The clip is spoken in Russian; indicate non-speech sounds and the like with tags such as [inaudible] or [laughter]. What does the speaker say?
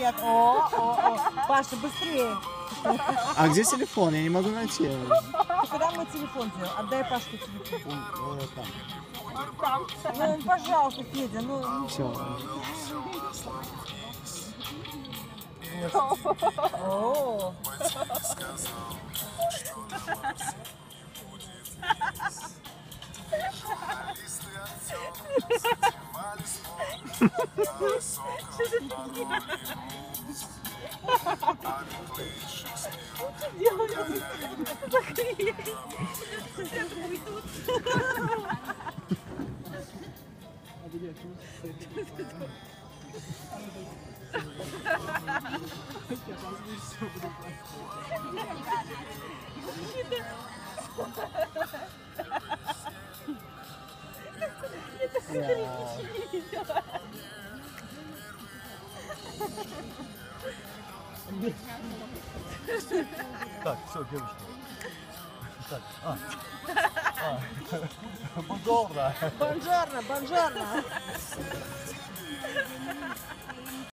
привет. О, о, о. Паша, быстрее. А где телефон? Я не могу найти. куда мой телефон делал? Отдай Пашке телефон. Он, э, там. Ну, пожалуйста, Федя, ну, ну, Все. О, Так, все, девушки. Так, а. а. [laughs] Бонжорно. бонжорно, бонжорно.